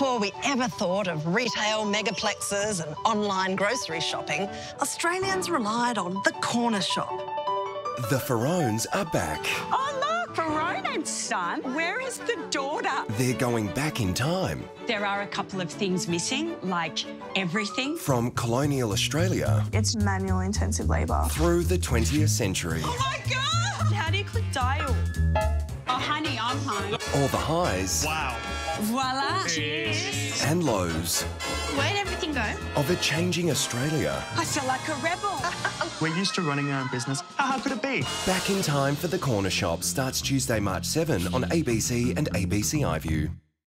Before we ever thought of retail megaplexes and online grocery shopping, Australians relied on the corner shop. The Ferrones are back. Oh, look, Ferrone and son. Where is the daughter? They're going back in time There are a couple of things missing, like everything. from colonial Australia It's manual intensive labour. through the 20th century. Oh my God! How do you click dial? Oh, honey, I'm home. All the highs Wow. Voila. Cheers. and lows Where'd everything go? of a changing Australia. I feel like a rebel. We're used to running our own business. How hard could it be? Back in time for the corner shop starts Tuesday, March 7 on ABC and ABC iView.